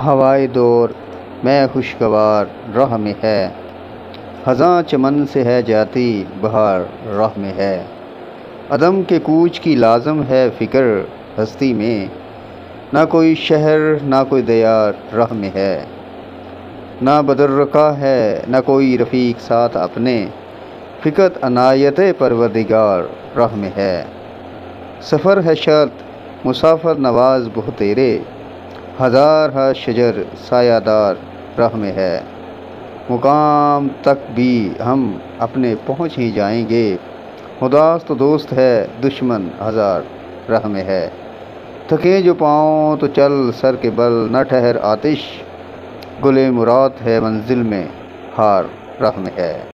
हवाए दौर मैं खुशगवार राह में है। ख़ज़ां चमन से है जाती बहार राह में है। अदम के कूच की लाजम है फ़िक्र हस्ती में। ना कोई शहर, ना कोई दयार राह में है। ना बदरका है, ना कोई रफ़ीक साथ अपने। फ़िकत अनायत परवदिगार राह में है। सफ़र है शर्त, मुसाफर नवाज़ बहुत तेरे। हज़ार हा शजर सायादार राह में है। मुकाम तक भी हम अपने पहुँच ही जाएँगे। उदास तो दोस्त है, दुश्मन हज़ार राह में है। थके जो पाँव तो चल, सर के बल न ठहर आतिश। गुले मुराद है मंजिल में, हार राह में है।